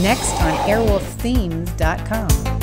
Next on AirwolfThemes.com.